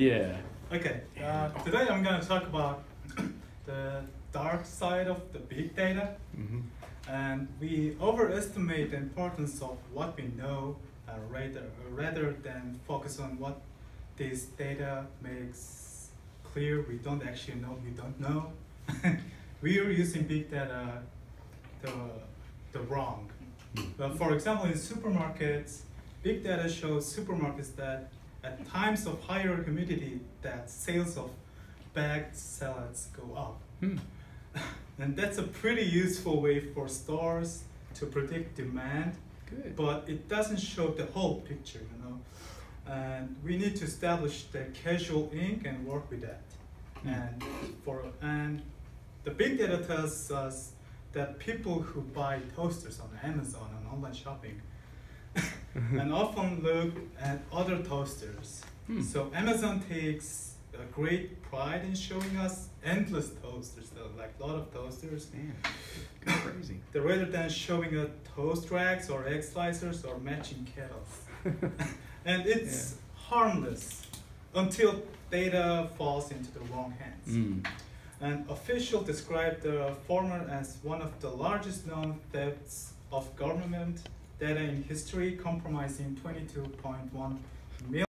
Yeah. Okay, uh, today I'm going to talk about the dark side of the big data. hmm And we overestimate the importance of what we know uh, rather, rather than focus on what this data makes clear we don't actually know we don't know. we are using big data the, the wrong. But for example, in supermarkets, big data shows supermarkets that at times of higher humidity, that sales of bagged salads go up. Hmm. And that's a pretty useful way for stores to predict demand, Good. but it doesn't show the whole picture, you know. And we need to establish the casual ink and work with that. Hmm. And for and the big data tells us that people who buy toasters on Amazon and online shopping and often look at other toasters. Hmm. So Amazon takes a great pride in showing us endless toasters, though, like a lot of toasters. Man, crazy. The rather than showing us toast racks or egg slicers or matching kettles. and it's harmless until data falls into the wrong hands. Mm. An official described the former as one of the largest known thefts of government data in history, compromising 22.1 million.